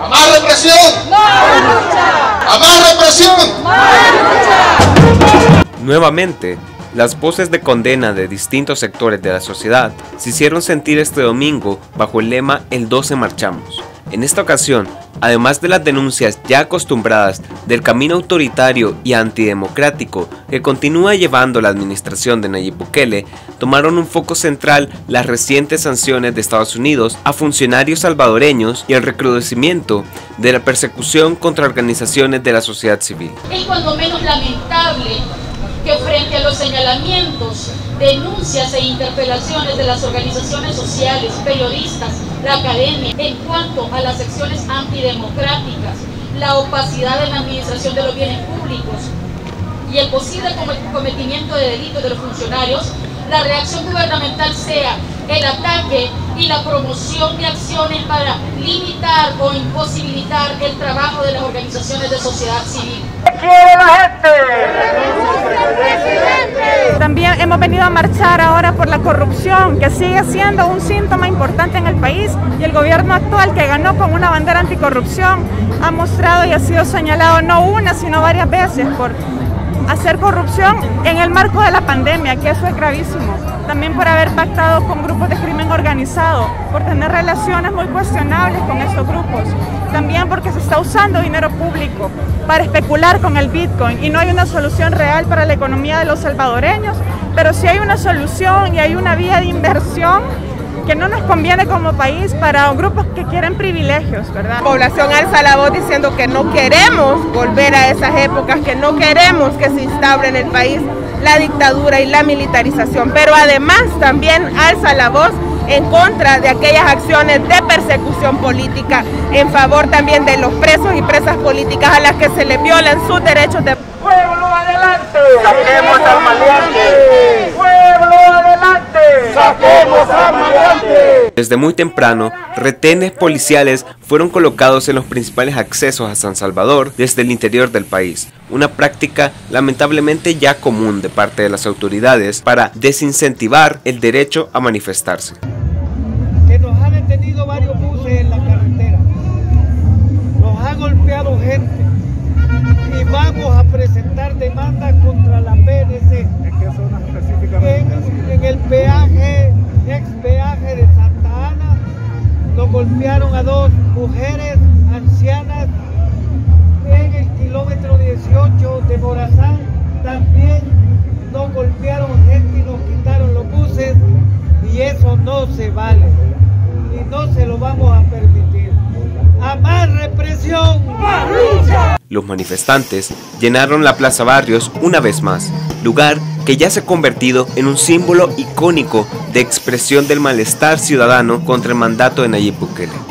¡A más represión! ¡Más lucha! ¡A más represión! ¡Más lucha! Nuevamente, las voces de condena de distintos sectores de la sociedad se hicieron sentir este domingo bajo el lema El 12 marchamos. En esta ocasión, además de las denuncias ya acostumbradas del camino autoritario y antidemocrático que continúa llevando la administración de Nayib Bukele, tomaron un foco central las recientes sanciones de Estados Unidos a funcionarios salvadoreños y el recrudecimiento de la persecución contra organizaciones de la sociedad civil. Es cuando menos lamentable que frente a los señalamientos, denuncias e interpelaciones de las organizaciones sociales, periodistas, la academia, en cuanto a las acciones antidemocráticas, la opacidad en la administración de los bienes públicos y el posible cometimiento de delitos de los funcionarios, la reacción gubernamental sea el ataque y la promoción de acciones para limitar o imposibilitar el trabajo de las organizaciones de sociedad civil. ¿Qué quiere la gente? También hemos venido a marchar ahora por la corrupción, que sigue siendo un síntoma importante en el país y el gobierno actual que ganó con una bandera anticorrupción ha mostrado y ha sido señalado no una, sino varias veces por hacer corrupción en el marco de la pandemia, que eso es gravísimo. También por haber pactado con grupos de crimen organizado, por tener relaciones muy cuestionables con estos grupos. También porque se está usando dinero público para especular con el Bitcoin y no hay una solución real para la economía de los salvadoreños, pero sí hay una solución y hay una vía de inversión que no nos conviene como país para grupos que quieren privilegios, ¿verdad? La población alza la voz diciendo que no queremos volver a esas épocas, que no queremos que se instaure en el país la dictadura y la militarización, pero además también alza la voz en contra de aquellas acciones de persecución política, en favor también de los presos y presas políticas a las que se les violan sus derechos de... ¡Pueblo adelante! ¡Saquemos al maleante! ¡Pueblo adelante! ¡Saquemos al maleante! Desde muy temprano, retenes policiales fueron colocados en los principales accesos a San Salvador desde el interior del país, una práctica lamentablemente ya común de parte de las autoridades para desincentivar el derecho a manifestarse. Nos detenido varios buses en la carretera, nos ha golpeado gente y vamos a presentar demandas golpearon a dos mujeres ancianas en el kilómetro 18 de Morazán. También nos golpearon gente y nos quitaron los buses y eso no se vale Los manifestantes llenaron la Plaza Barrios una vez más, lugar que ya se ha convertido en un símbolo icónico de expresión del malestar ciudadano contra el mandato de Nayib Bukele.